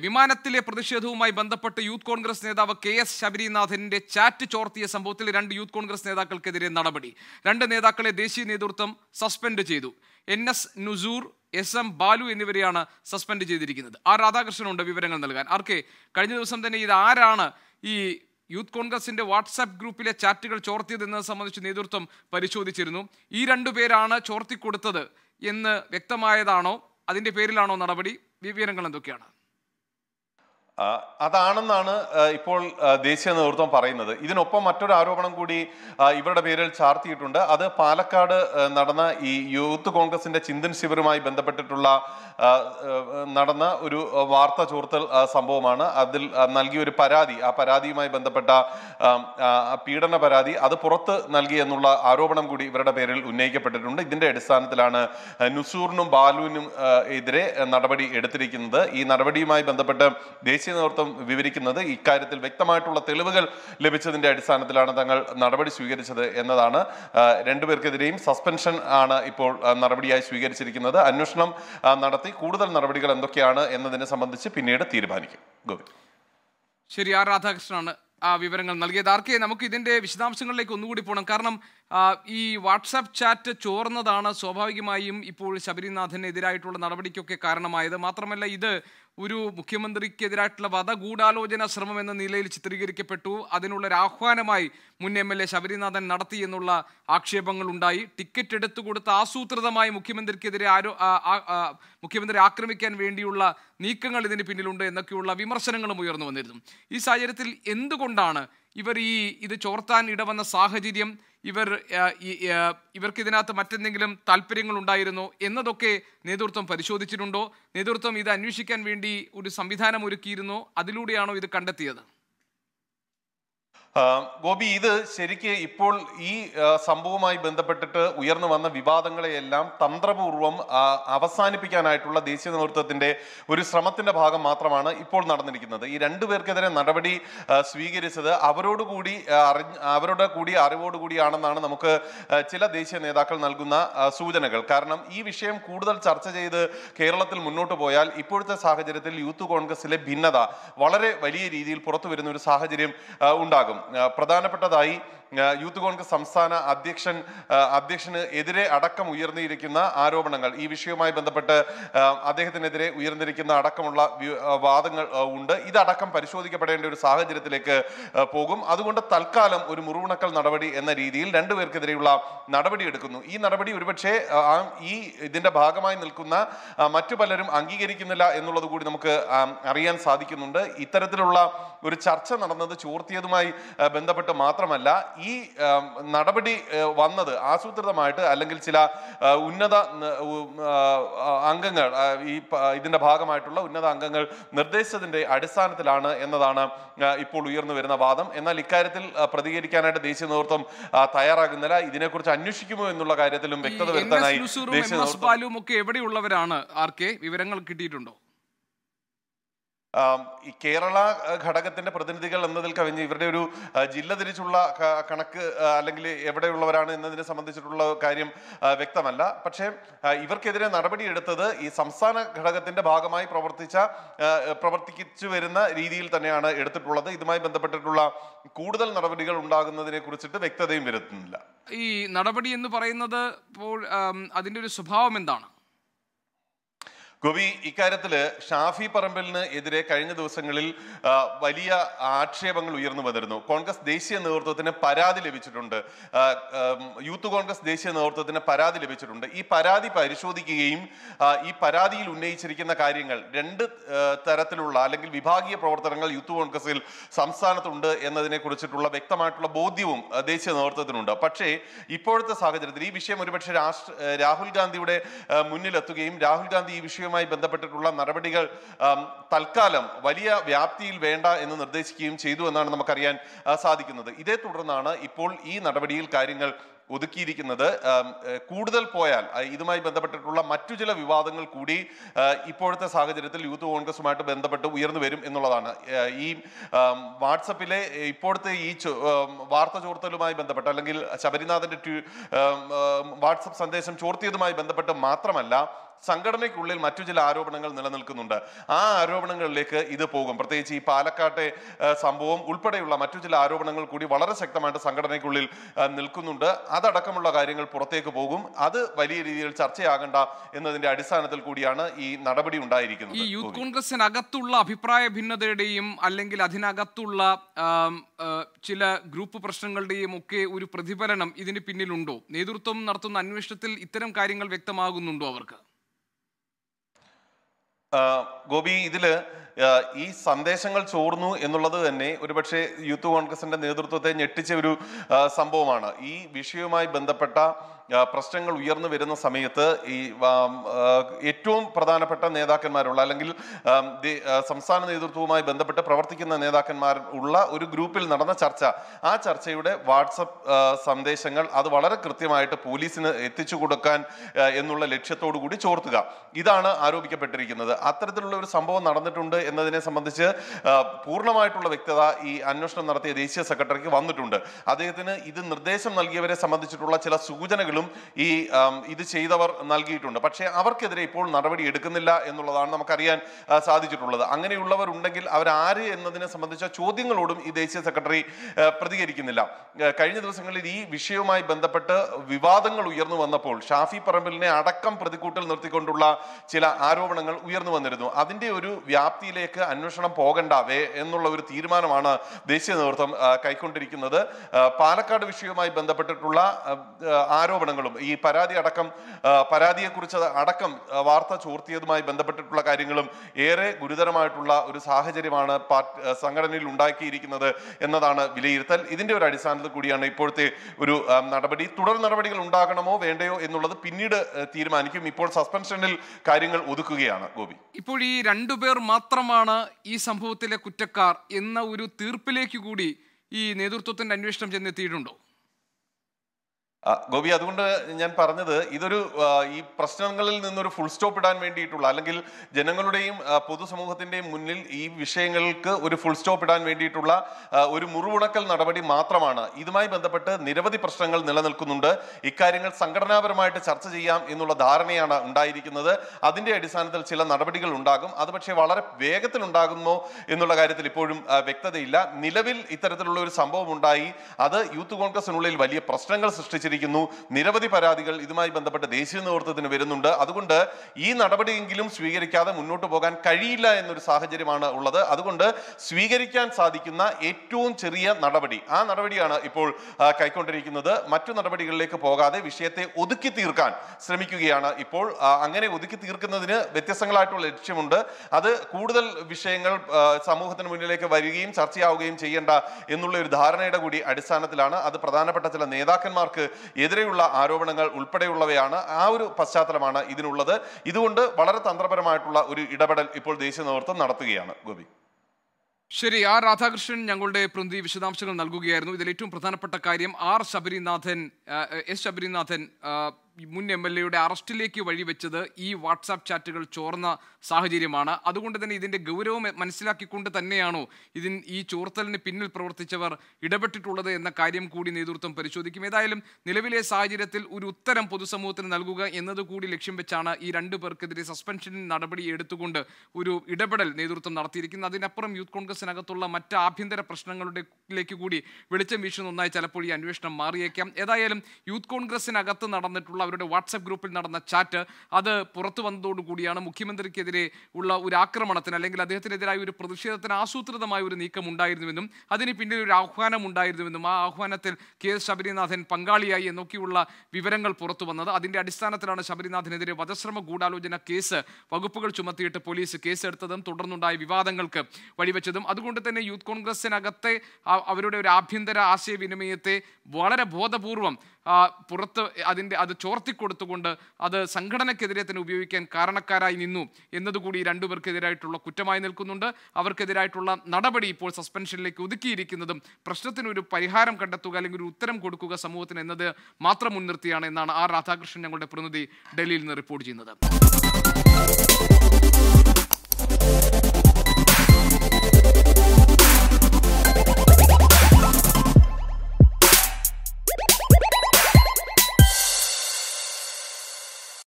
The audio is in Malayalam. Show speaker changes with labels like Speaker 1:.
Speaker 1: വിമാനത്തിലെ പ്രതിഷേധവുമായി ബന്ധപ്പെട്ട് യൂത്ത് കോൺഗ്രസ് നേതാവ് കെ എസ് ശബരിനാഥിന്റെ ചാറ്റ് ചോർത്തിയ സംഭവത്തിൽ രണ്ട് യൂത്ത് കോൺഗ്രസ് നേതാക്കൾക്കെതിരെ നടപടി. രണ്ട് നേതാക്കളെ ദേശീയ നേതൃത്വം സസ്പെൻഡ് ചെയ്തു. N S Nusoor S M Balu എന്നിവരെയാണ് സസ്പെൻഡ് ചെയ്തിരിക്കുന്നത്. ആർ രാധാകൃഷ്ണനുണ്ട് വിവരങ്ങൾ നൽകാൻ. ആർ കെ കഴിഞ്ഞ ദിവസം തന്നെ ഇത് ആരാണ് ഈ യൂത്ത് കോൺഗ്രസിന്റെ വാട്സാപ്പ് ഗ്രൂപ്പിലെ ചാറ്റുകൾ ചോർത്തിയതെന്നത് സംബന്ധിച്ച് നേതൃത്വം പരിശോധിച്ചിരുന്നു. ഈ രണ്ടു പേരാണ് ചോർത്തിക്കൊടുത്തത് എന്ന് വ്യക്തമായതാണോ? അതിന്റെ പേരിലാണോ നടപടി? വിവരങ്ങൾ എന്തൊക്കെയാണ്?
Speaker 2: ആ, അതാണെന്നാണ് ഇപ്പോൾ ദേശീയ നേതൃത്വം പറയുന്നത്. ഇതിനൊപ്പം മറ്റൊരു ആരോപണം കൂടി ഇവരുടെ പേരിൽ ചാർത്തിയിട്ടുണ്ട്. അത് പാലക്കാട് നടന്ന ഈ യൂത്ത് കോൺഗ്രസിന്റെ ചിന്തൻ ശിവരുമായി ബന്ധപ്പെട്ടിട്ടുള്ള നടന്ന ഒരു വാർത്ത ചോർത്തൽ സംഭവമാണ്. അതിൽ നൽകിയ ഒരു പരാതി ആ പരാതിയുമായി ബന്ധപ്പെട്ട പീഡന പരാതി അത് പുറത്ത് നൽകി എന്നുള്ള ആരോപണം കൂടി ഇവരുടെ പേരിൽ ഉന്നയിക്കപ്പെട്ടിട്ടുണ്ട്. ഇതിന്റെ അടിസ്ഥാനത്തിലാണ് നുസൂറിനും ബാലുവിനും എതിരെ നടപടി എടുത്തിരിക്കുന്നത്. ഈ നടപടിയുമായി ബന്ധപ്പെട്ട് ദേശീയ നേതൃത്വം വിവരിക്കുന്നത് ഇക്കാര്യത്തിൽ വ്യക്തമായിട്ടുള്ള തെളിവുകൾ ലഭിച്ചതിന്റെ അടിസ്ഥാനത്തിലാണ് തങ്ങൾ നടപടി സ്വീകരിച്ചത് എന്നതാണ്. രണ്ടുപേർക്കെതിരെയും സസ്പെൻഷൻ ആണ് ഇപ്പോൾ നടപടിയായി സ്വീകരിച്ചിരിക്കുന്നത്. അന്വേഷണം നടത്തി കൂടുതൽ നടപടികൾ എന്തൊക്കെയാണ് എന്നതിനെ സംബന്ധിച്ച് പിന്നീട് തീരുമാനിക്കും. ഗോവിന്ദ്.
Speaker 1: ശരി ആർ രാധാകൃഷ്ണനാണ് ആ വിവരങ്ങൾ നൽകിയത്. ആർക്കെ നമുക്ക് ഇതിന്റെ വിശദാംശങ്ങളിലേക്ക് ഒന്നുകൂടി പോകണം കാരണം ഈ വാട്സാപ്പ് ചാറ്റ് ചോർന്നതാണ് സ്വാഭാവികമായും ഇപ്പോൾ ശബരിനാഥനെതിരായിട്ടുള്ള നടപടിക്കൊക്കെ കാരണമായത്. മാത്രമല്ല ഇത് ഒരു മുഖ്യമന്ത്രിക്കെതിരായിട്ടുള്ള വധഗൂഢാലോചന ശ്രമം എന്ന നിലയിൽ ചിത്രീകരിക്കപ്പെട്ടു. അതിനുള്ള ഒരു ആഹ്വാനമായി മുൻ എം എൽ എ ശബരിനാഥൻ നടത്തി എന്നുള്ള ആക്ഷേപങ്ങൾ ഉണ്ടായി. ടിക്കറ്റ് എടുത്തു കൊടുത്ത് ആസൂത്രിതമായി മുഖ്യമന്ത്രിക്കെതിരെ ആരോ മുഖ്യമന്ത്രി ആക്രമിക്കാൻ വേണ്ടിയുള്ള നീക്കങ്ങൾ ഇതിന് പിന്നിലുണ്ട് എന്നൊക്കെയുള്ള വിമർശനങ്ങളും ഉയർന്നു വന്നിരുന്നു. ഈ സാഹചര്യത്തിൽ എന്തുകൊണ്ടാണ് ഇവർ ഈ ഇത് ചോർത്താൻ ഇടവന്ന സാഹചര്യം ഇവർ ഇവർക്ക് ഇതിനകത്ത് മറ്റെന്തെങ്കിലും താല്പര്യങ്ങൾ ഉണ്ടായിരുന്നോ എന്നതൊക്കെ നേതൃത്വം പരിശോധിച്ചിട്ടുണ്ടോ? നേതൃത്വം ഇത് അന്വേഷിക്കാൻ വേണ്ടി ഒരു സംവിധാനം ഒരുക്കിയിരുന്നോ? അതിലൂടെയാണോ ഇത് കണ്ടെത്തിയത്?
Speaker 2: ഗോപി ഇത് ശരിക്ക് ഇപ്പോൾ ഈ സംഭവവുമായി ബന്ധപ്പെട്ടിട്ട് ഉയർന്നു വന്ന വിവാദങ്ങളെയെല്ലാം തന്ത്രപൂർവം ആ, അവസാനിപ്പിക്കാനായിട്ടുള്ള ദേശീയ നേതൃത്വത്തിന്റെ ഒരു ശ്രമത്തിന്റെ ഭാഗം മാത്രമാണ് ഇപ്പോൾ നടന്നിരിക്കുന്നത്. ഈ രണ്ടു പേർക്കെതിരെ നടപടി സ്വീകരിച്ചത് അവരോടുകൂടി അറി അറിഞ്ഞ് അവരുടെ കൂടി അറിവോടുകൂടിയാണെന്നാണ് നമുക്ക് ചില ദേശീയ നേതാക്കൾ നൽകുന്ന സൂചനകൾ. കാരണം ഈ വിഷയം കൂടുതൽ ചർച്ച ചെയ്ത് കേരളത്തിൽ മുന്നോട്ട് പോയാൽ ഇപ്പോഴത്തെ സാഹചര്യത്തിൽ യൂത്ത് കോൺഗ്രസിലെ ഭിന്നത വളരെ വലിയ രീതിയിൽ പുറത്തു വരുന്ന ഒരു സാഹചര്യം ഉണ്ടാകും. പ്രധാനപ്പെട്ടതായി യൂത്ത് കോൺഗ്രസ് സംസ്ഥാന അധ്യക്ഷൻ അധ്യക്ഷന് എതിരെ അടക്കം ഉയർന്നിരിക്കുന്ന ആരോപണങ്ങൾ. ഈ വിഷയവുമായി ബന്ധപ്പെട്ട് അദ്ദേഹത്തിനെതിരെ ഉയർന്നിരിക്കുന്ന അടക്കമുള്ള വാദങ്ങൾ ഉണ്ട്. ഇതടക്കം പരിശോധിക്കപ്പെടേണ്ട ഒരു സാഹചര്യത്തിലേക്ക് പോകും. അതുകൊണ്ട് തൽക്കാലം ഒരു മുറിവുണക്കൽ നടപടി എന്ന രീതിയിൽ രണ്ടുപേർക്കെതിരെയുള്ള നടപടി എടുക്കുന്നു. ഈ നടപടി ഒരുപക്ഷെ ഈ ഇതിന്റെ ഭാഗമായി നിൽക്കുന്ന മറ്റു പലരും അംഗീകരിക്കുന്നില്ല എന്നുള്ളത് കൂടി നമുക്ക് അറിയാൻ സാധിക്കുന്നുണ്ട്. ഇത്തരത്തിലുള്ള ഒരു ചർച്ച നടന്നത് ചോർത്തിയതുമായി ബന്ധപ്പെട്ട് മാത്രമല്ല ഈ നടപടി വന്നത് ആസൂത്രിതമായിട്ട് അല്ലെങ്കിൽ ചില ഉന്നത അംഗങ്ങൾ ഈ ഇതിന്റെ ഇതിന്റെ ഭാഗമായിട്ടുള്ള ഉന്നത അംഗങ്ങൾ നിർദ്ദേശിച്ചതിന്റെ അടിസ്ഥാനത്തിലാണ് എന്നതാണ് ഇപ്പോൾ ഉയർന്നു വരുന്ന വാദം. എന്നാൽ ഇക്കാര്യത്തിൽ പ്രതികരിക്കാനായിട്ട് ദേശീയ നേതൃത്വം തയ്യാറാകുന്നില്ല. ഇതിനെക്കുറിച്ച് അന്വേഷിക്കുമോ എന്നുള്ള കാര്യത്തിലും വ്യക്തത വരുത്താനായി ദേശീയ നേതൃത്വം
Speaker 1: എവിടെയുള്ളവരാണ്? ആർ കെ വിവരങ്ങൾ കിട്ടിയിട്ടുണ്ടോ?
Speaker 2: ഈ കേരള ഘടകത്തിന്റെ പ്രതിനിധികൾ എന്നതിൽ കവിഞ്ഞ് ഇവരുടെ ഒരു ജില്ല തിരിച്ചുള്ള കണക്ക് അല്ലെങ്കിൽ എവിടെയുള്ളവരാണ് എന്നതിനെ സംബന്ധിച്ചിട്ടുള്ള കാര്യം വ്യക്തമല്ല. പക്ഷേ ഇവർക്കെതിരെ നടപടിയെടുത്തത് ഈ സംസ്ഥാന ഘടകത്തിന്റെ ഭാഗമായി പ്രവർത്തിച്ച പ്രവർത്തിച്ചു വരുന്ന രീതിയിൽ തന്നെയാണ് എടുത്തിട്ടുള്ളത്. ഇതുമായി ബന്ധപ്പെട്ടിട്ടുള്ള കൂടുതൽ നടപടികൾ ഉണ്ടാകുന്നതിനെ കുറിച്ചിട്ട് വ്യക്തതയും വരുത്തുന്നില്ല.
Speaker 1: ഈ നടപടി എന്ന് പറയുന്നത് ഇപ്പോൾ ഒരു സ്വഭാവം എന്താണ്?
Speaker 2: ഗോപി ഇക്കാര്യത്തിൽ ഷാഫി പറമ്പലിന് എതിരെ കഴിഞ്ഞ ദിവസങ്ങളിൽ വലിയ ആക്ഷേപങ്ങൾ ഉയർന്നു വന്നിരുന്നു. കോൺഗ്രസ് ദേശീയ നേതൃത്വത്തിന് പരാതി ലഭിച്ചിട്ടുണ്ട്. യൂത്ത് കോൺഗ്രസ് ദേശീയ നേതൃത്വത്തിന് പരാതി ലഭിച്ചിട്ടുണ്ട്. ഈ പരാതി പരിശോധിക്കുകയും ഈ പരാതിയിൽ ഉന്നയിച്ചിരിക്കുന്ന കാര്യങ്ങൾ രണ്ട് തരത്തിലുള്ള അല്ലെങ്കിൽ വിഭാഗീയ പ്രവർത്തനങ്ങൾ യൂത്ത് കോൺഗ്രസിൽ സംസ്ഥാനത്തുണ്ട് എന്നതിനെ കുറിച്ചിട്ടുള്ള വ്യക്തമായിട്ടുള്ള ബോധ്യവും ദേശീയ നേതൃത്വത്തിനുണ്ട്. പക്ഷേ ഇപ്പോഴത്തെ സാഹചര്യത്തിൽ ഈ വിഷയം ഒരുപക്ഷെ രാഷ്ട്ര രാഹുൽ ഗാന്ധിയുടെ മുന്നിലെത്തുകയും രാഹുൽ ഗാന്ധി ഈ വിഷയവുമായി ബന്ധപ്പെട്ടിട്ടുള്ള നടപടികൾ തൽക്കാലം വലിയ വ്യാപ്തിയിൽ വേണ്ട എന്ന് നിർദ്ദേശിക്കുകയും ചെയ്തു എന്നാണ് നമുക്കറിയാൻ സാധിക്കുന്നത്. ഇതേ തുടർന്നാണ് ഇപ്പോൾ ഈ നടപടിയിൽ കാര്യങ്ങൾ ഒതുക്കിയിരിക്കുന്നത്. കൂടുതൽ പോയാൽ ഇതുമായി ബന്ധപ്പെട്ടിട്ടുള്ള മറ്റു ചില വിവാദങ്ങൾ കൂടി ഇപ്പോഴത്തെ സാഹചര്യത്തിൽ യൂത്ത് കോൺഗ്രസുമായിട്ട് ബന്ധപ്പെട്ട് ഉയർന്നു വരും എന്നുള്ളതാണ്. ഈ വാട്സപ്പിലെ ഇപ്പോഴത്തെ ഈ വാർത്ത ചോർത്തലുമായി ബന്ധപ്പെട്ട് അല്ലെങ്കിൽ ശബരിനാഥന്റെ വാട്സപ്പ് സന്ദേശം ചോർത്തിയതുമായി ബന്ധപ്പെട്ട് മാത്രമല്ല സംഘടനയ്ക്കുള്ളിൽ മറ്റു ചില ആരോപണങ്ങൾ നിലനിൽക്കുന്നുണ്ട്. ആ ആരോപണങ്ങളിലേക്ക് ഇത് പോകും. പ്രത്യേകിച്ച് ഈ പാലക്കാട്ടെ സംഭവം ഉൾപ്പെടെയുള്ള മറ്റു ചില ആരോപണങ്ങൾ കൂടി വളരെ ശക്തമായിട്ട് സംഘടനയ്ക്കുള്ളിൽ നിൽക്കുന്നുണ്ട്. അതടക്കമുള്ള കാര്യങ്ങൾ പുറത്തേക്ക് പോകും. അത് വലിയ രീതിയിൽ ചർച്ചയാകണ്ട എന്നതിന്റെ അടിസ്ഥാനത്തിൽ കൂടിയാണ് ഈ നടപടി ഉണ്ടായിരിക്കുന്നത്.
Speaker 1: ഈ
Speaker 2: യൂത്ത്.
Speaker 1: കോൺഗ്രസിനകത്തുള്ള അഭിപ്രായ ഭിന്നതയുടെയും അല്ലെങ്കിൽ അതിനകത്തുള്ള ചില ഗ്രൂപ്പ് പ്രശ്നങ്ങളുടെയും ഒക്കെ ഒരു പ്രതിഫലനം ഇതിന് പിന്നിലുണ്ടോ? നേതൃത്വം നടത്തുന്ന അന്വേഷണത്തിൽ ഇത്തരം കാര്യങ്ങൾ വ്യക്തമാകുന്നുണ്ടോ അവർക്ക്?
Speaker 2: ഗോപി ഇതിൽ ഈ സന്ദേശങ്ങൾ ചോർന്നു എന്നുള്ളത് തന്നെ ഒരുപക്ഷെ യൂത്ത് കോൺഗ്രസിന്റെ നേതൃത്വത്തെ ഞെട്ടിച്ച ഒരു സംഭവമാണ്. ഈ വിഷയവുമായി ബന്ധപ്പെട്ട പ്രശ്നങ്ങൾ ഉയർന്നു വരുന്ന സമയത്ത് ഈ ഏറ്റവും പ്രധാനപ്പെട്ട നേതാക്കന്മാരുള്ള അല്ലെങ്കിൽ സംസ്ഥാന നേതൃത്വവുമായി ബന്ധപ്പെട്ട് പ്രവർത്തിക്കുന്ന നേതാക്കന്മാർ ഉള്ള ഒരു ഗ്രൂപ്പിൽ നടന്ന ചർച്ച. ആ ചർച്ചയുടെ വാട്സപ്പ് സന്ദേശങ്ങൾ അത് വളരെ കൃത്യമായിട്ട് പോലീസിന് എത്തിച്ചു കൊടുക്കാൻ എന്നുള്ള ലക്ഷ്യത്തോടു കൂടി ചോർത്തുക. ഇതാണ് ആരോപിക്കപ്പെട്ടിരിക്കുന്നത്. അത്തരത്തിലുള്ള ഒരു സംഭവം നടന്നിട്ടുണ്ട് എന്നതിനെ സംബന്ധിച്ച് പൂർണമായിട്ടുള്ള വ്യക്തത ഈ അന്വേഷണം നടത്തിയ ദേശീയ സെക്രട്ടറിക്ക് വന്നിട്ടുണ്ട്. അദ്ദേഹത്തിന് ഇത് നിർദ്ദേശം നൽകിയവരെ സംബന്ധിച്ചിട്ടുള്ള ചില സൂചനകളും ഈ ഇത് ചെയ്തവർ നൽകിയിട്ടുണ്ട്. പക്ഷേ അവർക്കെതിരെ ഇപ്പോൾ നടപടി എടുക്കുന്നില്ല എന്നുള്ളതാണ് നമുക്കറിയാൻ സാധിച്ചിട്ടുള്ളത്. അങ്ങനെയുള്ളവർ ഉണ്ടെങ്കിൽ അവരാര് എന്നതിനെ സംബന്ധിച്ച ചോദ്യങ്ങളോടും ഈ ദേശീയ സെക്രട്ടറി പ്രതികരിക്കുന്നില്ല. കഴിഞ്ഞ ദിവസങ്ങളിൽ ഈ വിഷയവുമായി ബന്ധപ്പെട്ട് വിവാദങ്ങൾ ഉയർന്നു വന്നപ്പോൾ ഷാഫി പറമ്പിലിനെ അടക്കം പ്രതിക്കൂട്ടിൽ നിർത്തിക്കൊണ്ടുള്ള ചില ആരോപണങ്ങൾ ഉയർന്നു വന്നിരുന്നു. അതിന്റെ ഒരു വ്യാപ്തിയിലേക്ക് അന്വേഷണം പോകണ്ടാവേ എന്നുള്ള ഒരു തീരുമാനമാണ് ദേശീയ നേതൃത്വം കൈക്കൊണ്ടിരിക്കുന്നത്. പാലക്കാട് വിഷയവുമായി ബന്ധപ്പെട്ടിട്ടുള്ള ആ, ആ, ആരോപണങ്ങളും ഈ പരാതി അടക്കം പരാതിയെക്കുറിച്ച് അടക്കം വാർത്ത ചോർത്തിയതുമായി ബന്ധപ്പെട്ടിട്ടുള്ള കാര്യങ്ങളും ഏറെ ഗുരുതരമായിട്ടുള്ള ഒരു സാഹചര്യമാണ് സംഘടനയിൽ ഉണ്ടാക്കിയിരിക്കുന്നത് എന്നതാണ് വിലയിരുത്തൽ. ഇതിന്റെ ഒരു അടിസ്ഥാനത്തിൽ കൂടിയാണ് ഇപ്പോഴത്തെ ഒരു നടപടി. തുടർ നടപടികൾ ഉണ്ടാകണമോ വേണ്ടയോ എന്നുള്ളത് പിന്നീട് തീരുമാനിക്കും. ഇപ്പോൾ സസ്പെൻഷനിൽ കാര്യങ്ങൾ ഒതുക്കുകയാണ് ഗോപി.
Speaker 1: ഇപ്പോൾ ഈ രണ്ടുപേർ മാത്രമാണ് ഈ സംഭവത്തിലെ കുറ്റക്കാർ എന്ന ഒരു തീർപ്പിലേക്ക് കൂടി ഈ നേതൃത്വത്തിന്റെ അന്വേഷണം ചെന്നെത്തിയിട്ടുണ്ടോ?
Speaker 2: ഗോപി അതുകൊണ്ട് ഞാൻ പറഞ്ഞത് ഇതൊരു ഈ പ്രശ്നങ്ങളിൽ നിന്നൊരു ഫുൾ സ്റ്റോപ്പ് ഇടാൻ വേണ്ടിയിട്ടുള്ള അല്ലെങ്കിൽ ജനങ്ങളുടെയും പൊതുസമൂഹത്തിന്റെയും മുന്നിൽ ഈ വിഷയങ്ങൾക്ക് ഒരു ഫുൾ സ്റ്റോപ്പ് ഇടാൻ വേണ്ടിയിട്ടുള്ള ഒരു മുറിവുണക്കൽ നടപടി മാത്രമാണ്. ഇതുമായി ബന്ധപ്പെട്ട് നിരവധി പ്രശ്നങ്ങൾ നിലനിൽക്കുന്നുണ്ട്. ഇക്കാര്യങ്ങൾ സംഘടനാപരമായിട്ട് ചർച്ച ചെയ്യാം എന്നുള്ള ധാരണയാണ് ഉണ്ടായിരിക്കുന്നത്. അതിന്റെ അടിസ്ഥാനത്തിൽ ചില നടപടികൾ ഉണ്ടാകും. അത് പക്ഷേ വളരെ വേഗത്തിൽ ഉണ്ടാകുമോ എന്നുള്ള കാര്യത്തിൽ ഇപ്പോഴും വ്യക്തതയില്ല. നിലവിൽ ഇത്തരത്തിലുള്ള ഒരു സംഭവം ഉണ്ടായി. അത് യൂത്ത് കോൺഗ്രസിനുള്ളിൽ വലിയ പ്രശ്നങ്ങൾ സൃഷ്ടിച്ചിരിക്കുന്നു നിരവധി പരാതികൾ ഇതുമായി ബന്ധപ്പെട്ട ദേശീയ നേതൃത്വത്തിന് വരുന്നുണ്ട്. അതുകൊണ്ട് ഈ നടപടിയെങ്കിലും സ്വീകരിക്കാതെ മുന്നോട്ട് പോകാൻ കഴിയില്ല എന്നൊരു സാഹചര്യമാണ് ഉള്ളത്. അതുകൊണ്ട് സ്വീകരിക്കാൻ സാധിക്കുന്ന ഏറ്റവും ചെറിയ നടപടി. ആ നടപടിയാണ് ഇപ്പോൾ കൈക്കൊണ്ടിരിക്കുന്നത്. മറ്റു നടപടികളിലേക്ക് പോകാതെ വിഷയത്തെ ഒതുക്കി തീർക്കാൻ ശ്രമിക്കുകയാണ് ഇപ്പോൾ. അങ്ങനെ ഒതുക്കി തീർക്കുന്നതിന് വ്യത്യസ്തങ്ങളായിട്ടുള്ള ലക്ഷ്യമുണ്ട്. അത് കൂടുതൽ വിഷയങ്ങൾ സമൂഹത്തിന് മുന്നിലേക്ക് വരികയും ചർച്ചയാവുകയും ചെയ്യേണ്ട എന്നുള്ള ഒരു ധാരണയുടെ കൂടി അടിസ്ഥാനത്തിലാണ്. അത് പ്രധാനപ്പെട്ട ചില നേതാക്കന്മാർക്ക് എതിരെയുള്ള ആരോപണങ്ങൾ ഉൾപ്പെടെയുള്ളവയാണ് ആ ഒരു പശ്ചാത്തലമാണ് ഇതിനുള്ളത്. ഇതുകൊണ്ട് വളരെ തന്ത്രപരമായിട്ടുള്ള ഒരു ഇടപെടൽ ഇപ്പോൾ ദേശീയ നേതൃത്വം നടത്തുകയാണ്. ഗോപി.
Speaker 1: ശരി ആർ രാധാകൃഷ്ണൻ ഞങ്ങളുടെ പ്രതിനിധി വിശദാംശങ്ങൾ നൽകുകയായിരുന്നു. ഇതിൽ ഏറ്റവും പ്രധാനപ്പെട്ട കാര്യം ആർ ശബരിനാഥൻ എസ് ശബരിനാഥൻ മുൻ എം എൽ എയുടെ അറസ്റ്റിലേക്ക് വഴിവെച്ചത് ഈ വാട്സാപ്പ് ചാറ്റുകൾ ചോർന്ന സാഹചര്യമാണ്. അതുകൊണ്ട് തന്നെ ഇതിന്റെ ഗൗരവം മനസ്സിലാക്കിക്കൊണ്ട് തന്നെയാണോ ഇതിൻ ഈ ചോർത്തലിന് പിന്നിൽ പ്രവർത്തിച്ചവർ ഇടപെട്ടിട്ടുള്ളത് എന്ന കാര്യം കൂടി നേതൃത്വം പരിശോധിക്കും. ഏതായാലും നിലവിലെ സാഹചര്യത്തിൽ ഒരു ഉത്തരം പൊതുസമൂഹത്തിന് നൽകുക എന്നതുകൂടി ലക്ഷ്യം വെച്ചാണ് ഈ രണ്ടു പേർക്കെതിരെ സസ്പെൻഷൻ നടപടി എടുത്തുകൊണ്ട് ഒരു ഇടപെടൽ നേതൃത്വം നടത്തിയിരിക്കുന്നത്. അതിനപ്പുറം യൂത്ത് കോൺഗ്രസിനകത്തുള്ള മറ്റ് ആഭ്യന്തര പ്രശ്നങ്ങളിലേക്ക് കൂടി വെളിച്ചം വീശുന്ന ഒന്നായി ചിലപ്പോൾ ഈ അന്വേഷണം മാറിയേക്കാം. ഏതായാലും യൂത്ത് കോൺഗ്രസിനകത്ത് നടന്നിട്ടുള്ള അവരുടെ വാട്സപ്പ് ഗ്രൂപ്പിൽ നടന്ന ചാറ്റ് അത് പുറത്തു വന്നതോടുകൂടിയാണ് മുഖ്യമന്ത്രിക്കെതിരെ ഉള്ള ഒരു ആക്രമണത്തിന് അല്ലെങ്കിൽ അദ്ദേഹത്തിനെതിരായ ഒരു പ്രതിഷേധത്തിന് ആസൂത്രിതമായ ഒരു നീക്കം ഉണ്ടായിരുന്നുവെന്നും അതിന് പിന്നിൽ ഒരു ആഹ്വാനം ഉണ്ടായിരുന്നുവെന്നും ആ ആഹ്വാനത്തിൽ കെ എസ് ശബരിനാഥൻ പങ്കാളിയായി എന്നൊക്കെയുള്ള വിവരങ്ങൾ പുറത്തു വന്നത്. അതിന്റെ അടിസ്ഥാനത്തിലാണ് ശബരിനാഥിനെതിരെ വധശ്രമ ഗൂഢാലോചന കേസ് വകുപ്പുകൾ ചുമത്തിയിട്ട് പോലീസ് കേസെടുത്തതും തുടർന്നുണ്ടായ വിവാദങ്ങൾക്ക് വഴിവെച്ചതും. അതുകൊണ്ട് തന്നെ യൂത്ത് കോൺഗ്രസിനകത്തെ അവരുടെ ഒരു ആഭ്യന്തര ആശയവിനിമയത്തെ വളരെ ബോധപൂർവം പുറത്ത് അതിന്റെ അത് ചോർത്തിക്കൊടുത്തുകൊണ്ട് അത് സംഘടനയ്ക്കെതിരെ തന്നെ ഉപയോഗിക്കാൻ കാരണക്കാരായി നിന്നു എന്നതുകൂടി രണ്ടുപേർക്കെതിരായിട്ടുള്ള കുറ്റമായി നിൽക്കുന്നുണ്ട്. അവർക്കെതിരായിട്ടുള്ള നടപടി ഇപ്പോൾ സസ്പെൻഷനിലേക്ക് ഒതുക്കിയിരിക്കുന്നതും പ്രശ്നത്തിനൊരു പരിഹാരം കണ്ടെത്തുക അല്ലെങ്കിൽ ഒരു ഉത്തരം കൊടുക്കുക സമൂഹത്തിന് എന്നത് മാത്രം മുൻനിർത്തിയാണ് എന്നാണ് ആർ രാധാകൃഷ്ണൻ ഞങ്ങളുടെ പ്രതിനിധി ഡൽഹിയിൽ നിന്ന് റിപ്പോർട്ട് ചെയ്യുന്നത്.